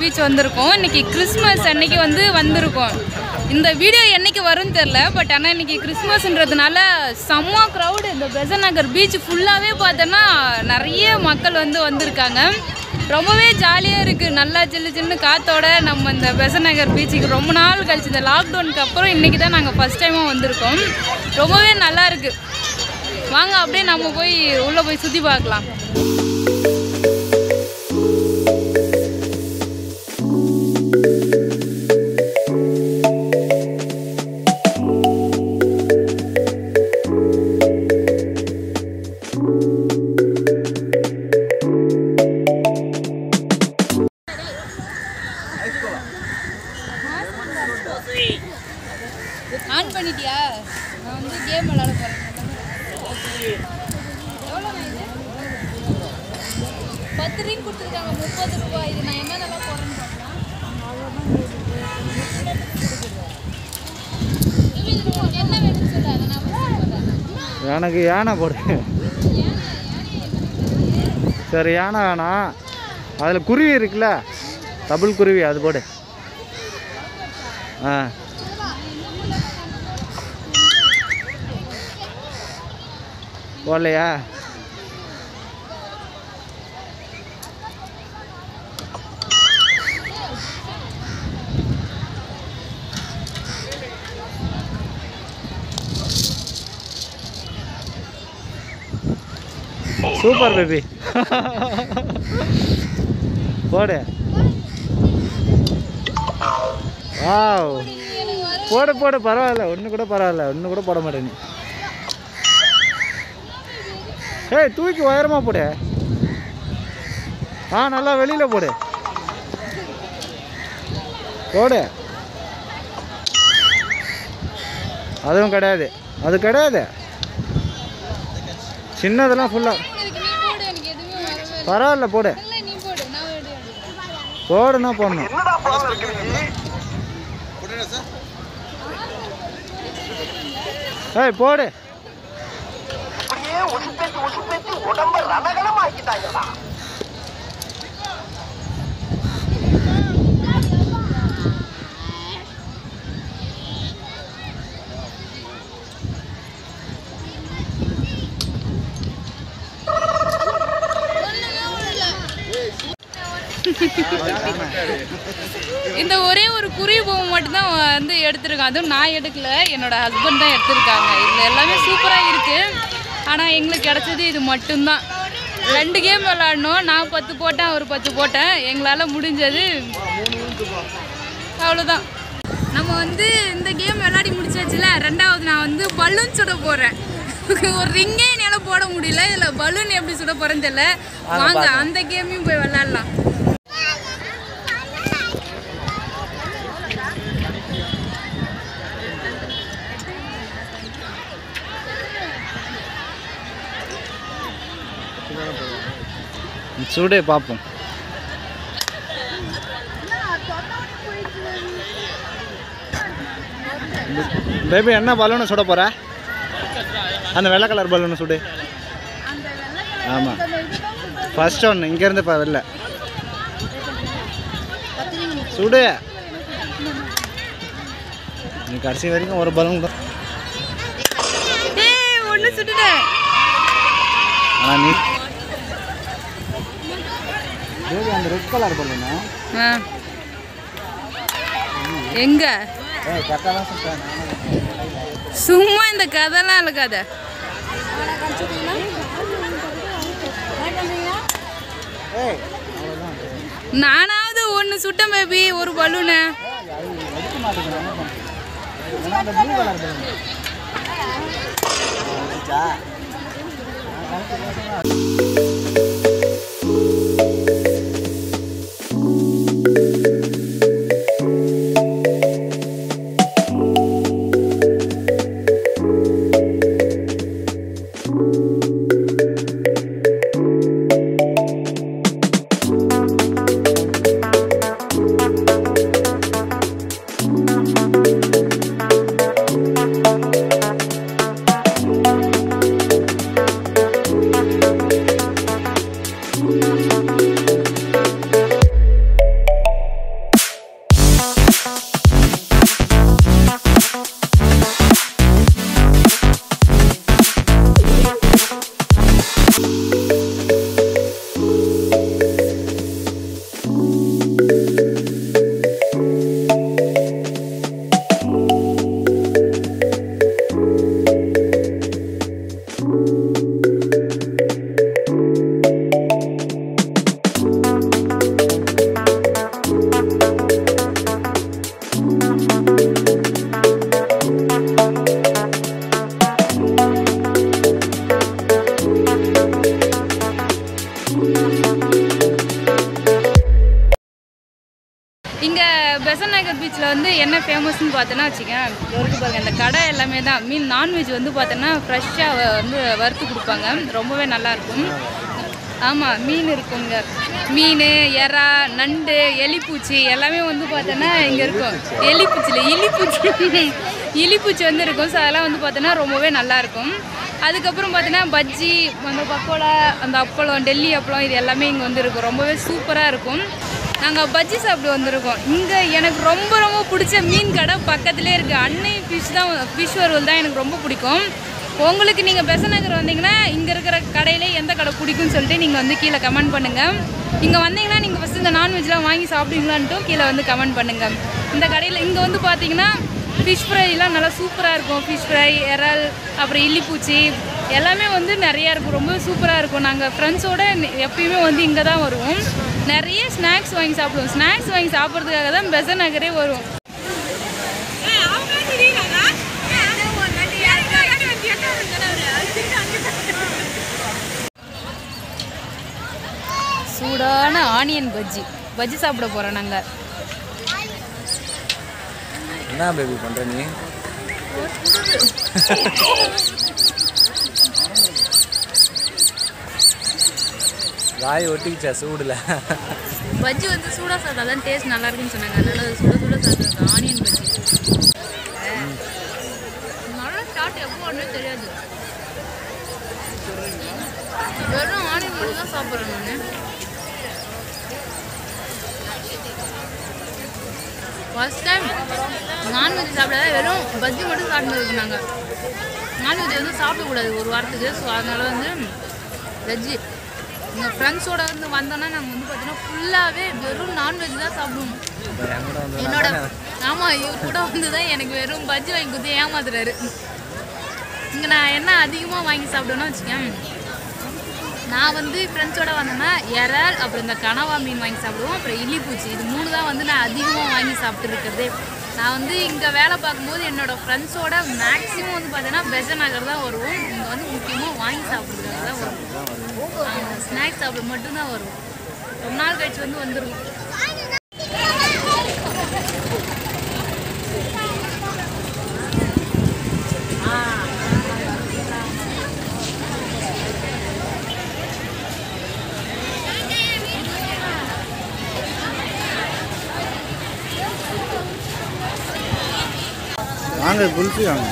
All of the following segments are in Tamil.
பீச் வந்திருக்கோம். இன்றைக்கி கிறிஸ்மஸ் அன்னைக்கு வந்து வந்திருக்கோம். இந்த வீடியோ என்றைக்கு வரும்னு தெரில பட் ஆனால் இன்னைக்கு கிறிஸ்மஸ்ன்றதுனால செம்ம க்ரௌடு இந்த பெசநகர் பீச் ஃபுல்லாகவே பார்த்தோன்னா நிறைய மக்கள் வந்து வந்திருக்காங்க. ரொம்பவே ஜாலியாக இருக்குது நல்லா சில்லு சில்லு காத்தோட நம்ம இந்த பெசநகர் பீச்சுக்கு ரொம்ப நாள் கழிச்சு இந்த லாக்டவுனுக்கு அப்புறம் இன்றைக்கி தான் நாங்கள் ஃபஸ்ட் டைமாக வந்திருக்கோம். ரொம்பவே நல்லா இருக்குது வாங்க அப்படியே நம்ம போய் உள்ளே போய் சுற்றி பார்க்கலாம். ஆன் பண்ணிட்டியா? நான் வந்து கேம் விளாட போகிறேன் பத்து ரிங் கொடுத்துருக்காங்க. முப்பது ரூபாய் இது நான் என்ன நல்லா போகிறேன்னு எனக்கு யானை போடு. சரி யானை வேணாம் அதில் குருவி இருக்குல்ல? டபுள் குருவி அது போடு. ஆ. போடலையா? Super baby. போடு. வாவ். போடு போடு பரவாயில்ல. ஒன்று கூட பரவாயில்ல. ஒன்று கூட போட மாட்டேன். ஏய் தூக்கி உயரமா போடு. ஆ நல்லா வெளியில் போடு. போடு. அதுவும் கிடையாது. அது கிடையாது. சின்னதெல்லாம் ஃபுல்லாக நீ போடு எனக்கு எதுவுமே வரவே பரவாயில்ல போடு. இந்த ஒரே ஒரு குருவி பொம்மை மட்டும்தான் வந்து எடுத்திருக்கேன் அதுவும் நான் எடுக்கல. என்னோட ஹஸ்பண்ட் தான் எடுத்திருக்காங்க. இதில் எல்லாமே சூப்பராக இருக்குது ஆனால் எங்களுக்கு கிடைச்சது இது மட்டும்தான். ரெண்டு கேம் விளாடணும் நான் பத்து போட்டேன் அவர் பத்து போட்டேன். எங்களால் முடிஞ்சது. அவ்வளோதான் நம்ம வந்து இந்த கேம் விளையாடி முடிச்சாச்சுல ரெண்டாவது நான் வந்து பலூன் சுட போகிறேன் ஒரு ரிங்கே என்னால் போட முடியல. இதில் பலூன் எப்படி சுட போகிறேன்னு தெரியல. வாங்க அந்த கேமையும் போய் விளாட்லாம் சுடு பார்ப்போம் பேபி என்ன பலூனை சுட போற? அந்த வெள்ளை கலர் பலூனை சுடு. ஆமாம் ஃபர்ஸ்ட் ஒன்று இங்கேருந்து இப்போ வெளில. சுடு. நீ கடைசி வரைக்கும் ஒரு பலூன் தான். ஆனால் நீ பேபி அந்த ரெட் கலர் பலூனா எங்க? சும்மா இந்த கதைலாம் இருக்காத நானாவது ஒன்று சுட்டேன் பேபி ஒரு பலூனு பீச்சில் வந்து என்ன ஃபேமஸ்னு பார்த்தோன்னா வச்சுக்கேன் இவருக்கு பாருங்கள் இந்த கடை எல்லாமே தான். மீன் நான்வெஜ் வந்து பார்த்தோன்னா ஃப்ரெஷ்ஷாக வந்து வறுத்து கொடுப்பாங்க. ரொம்பவே நல்லாயிருக்கும் ஆமாம் மீன் இருக்குங்க. மீன் எறா நண்டு எலிப்பூச்சி எல்லாமே வந்து பார்த்தோன்னா இங்கே இருக்கும். எலிப்பூச்சியில் இலிப்பூச்சி. இலிப்பூச்சி வந்து இருக்கும். ஸோ அதெல்லாம் வந்து பார்த்தோன்னா ரொம்பவே நல்லாயிருக்கும் அதுக்கப்புறம் பார்த்தீங்கன்னா பஜ்ஜி அந்த பக்கோடா அந்த அப்பளம் டெல்லி அப்பளம் இது எல்லாமே இங்கே வந்து இருக்கும். ரொம்பவே சூப்பராக இருக்கும். நாங்கள் பஜ்ஜி சாப்பிட்டு வந்திருக்கோம். இங்கே எனக்கு ரொம்ப ரொம்ப பிடிச்ச மீன் கடை பக்கத்துலேயே இருக்குது அன்னை ஃபிஷ் தான் ஃபிஷ் வறுவல் தான் எனக்கு ரொம்ப பிடிக்கும். உங்களுக்கு நீங்கள் பெசநகர் வந்தீங்கன்னா இங்கே இருக்கிற கடையில் எந்த கடை பிடிக்கும்னு சொல்லிட்டு நீங்கள் வந்து கீழே கமெண்ட் பண்ணுங்கள் இங்கே வந்தீங்கன்னா நீங்கள் ஃபஸ்ட்டு இந்த நான்வெஜ்லாம் வாங்கி சாப்பிடுவீங்களான்ட்டும் கீழே வந்து கமெண்ட் பண்ணுங்கள் இந்த கடையில் இங்கே வந்து பார்த்தீங்கன்னா ஃபிஷ் ஃப்ரைலாம் நல்லா சூப்பராக இருக்கும். ஃபிஷ் ஃப்ரை இறால் அப்புறம் இல்லிப்பூச்சி எல்லாமே வந்து நிறையா இருக்கும். ரொம்ப சூப்பராக இருக்கும். நாங்கள் ஃப்ரெண்ட்ஸோடு எப்பயுமே வந்து இங்கே தான் வருவோம். நிறைய ஸ்நாக்ஸ் வாங்கி சாப்பிடுவோம். ஸ்நாக்ஸ் வாங்கி சாப்பிட்றதுக்காக தான் பெசன் நகரே வரும். சூடான ஆனியன் பஜ்ஜி. பஜ்ஜி சாப்பிட போகிறோம் நாங்கள் என்ன பேபி பண்ணுற நீ? வாய் ஒட்டிக்கிச்சா சூடில். பஜ்ஜி வந்து சூடாக சாப்பிட்டா தான் டேஸ்ட் நல்லா இருக்குன்னு சொன்னாங்க. அதனால சுட சுட சாப்பிட்றது ஆனியன் பஜ்ஜி. நல்லா ஸ்டார்ட் எப்போ ஒன்றும் தெரியாது. வெறும் ஆனியன் பஜ்ஜி தான் சாப்பிட்றேன் நான். ஃபர்ஸ்ட் டைம் நான்வெஜ் சாப்பிடாத வெறும் பஜ்ஜி மட்டும் சாப்பிட்டு இருந்தாங்க நான்வெஜ் வந்து சாப்பிடக்கூடாது ஒரு வாரத்துக்கு. ஸோ அதனால வந்து வெஜ்ஜி எங்கள் ஃப்ரெண்ட்ஸோட வந்து வந்தோன்னா நாங்கள் வந்து பார்த்தீங்கன்னா ஃபுல்லாகவே வெறும் நான்வெஜ் தான் சாப்பிடுவோம். என்னோட ஆமாம் இவர் கூட வந்து தான் எனக்கு வெறும் பஜ்ஜி வாங்கி கொடுத்து ஏமாத்துறாரு. இங்கே நான் என்ன அதிகமாக வாங்கி சாப்பிடுவேன்னா வச்சுக்கேன் நான் வந்து ஃப்ரெண்ட்ஸோட வந்தேன்னா இறால் அப்புறம் இந்த கனவா மீன் வாங்கி சாப்பிடுவோம் அப்புறம் இலிப்பூச்சி இது மூணு தான் வந்து நான் அதிகமாக வாங்கி சாப்பிட்டு இருக்கிறதே. நான் வந்து இங்கே வேலை பார்க்கும்போது என்னோடய ஃப்ரெண்ட்ஸோட மேக்ஸிமம் வந்து பார்த்தீங்கன்னா பெஜ நகர் தான் வருவோம். இங்கே வந்து முக்கியமாக வாங்கி சாப்பிட்றதுக்காக தான் வருவோம். ஸ்நாக்ஸ் சாப்பிட மட்டும்தான் வருவோம் ரொம்ப நாள் கழிச்சு வந்து வந்துருவோம். வாங்க குல்ஃபி வாங்க.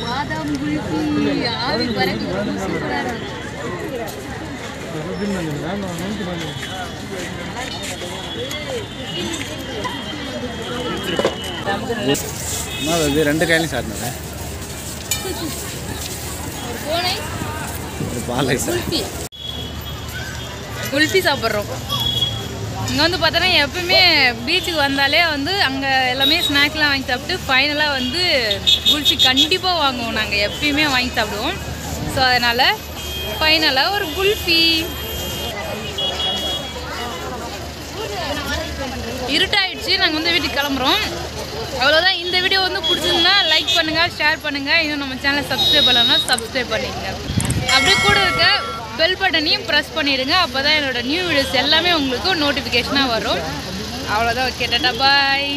பாதாம் குல்ஃபி ஆவி பறக்கு சூப்பரா ரெண்டு கையிலையும் சாப்பிடுங்க ஒரு கோனை ஒரு பால் ஐஸ் குல்ஃபி. குல்ஃபி சாப்பிட்றோம். இங்கே வந்து பார்த்தோன்னா எப்பவுமே பீச்சுக்கு வந்தாலே வந்து அங்கே எல்லாமே ஸ்நாக்ஸ்லாம் வாங்கி சாப்பிட்டு ஃபைனலாக வந்து குல்ஃபி கண்டிப்பாக வாங்குவோம். நாங்கள் எப்பயுமே வாங்கி சாப்பிடுவோம். ஸோ அதனால் ஃபைனலாக ஒரு குல்ஃபி. இருட்டாயிடுச்சு நாங்கள் வந்து வீட்டுக்கு கிளம்புறோம். அவ்வளோதான் இந்த வீடியோ வந்து பிடிச்சிருந்தா லைக் பண்ணுங்கள் ஷேர் பண்ணுங்கள் இன்னும் நம்ம சேனலை சப்ஸ்கிரைப் பண்ணலன்னா சப்ஸ்கிரைப் பண்ணிடுங்க அப்படியே கூட இருக்க பெல் பட்டனையும் ப்ரெஸ் பண்ணிடுங்க. அப்போ தான் என்னோட நியூ வீடியோஸ் எல்லாமே உங்களுக்கு நோட்டிஃபிகேஷனாக வரும். அவ்வளோதான் ஓகே டாட்டா பாய்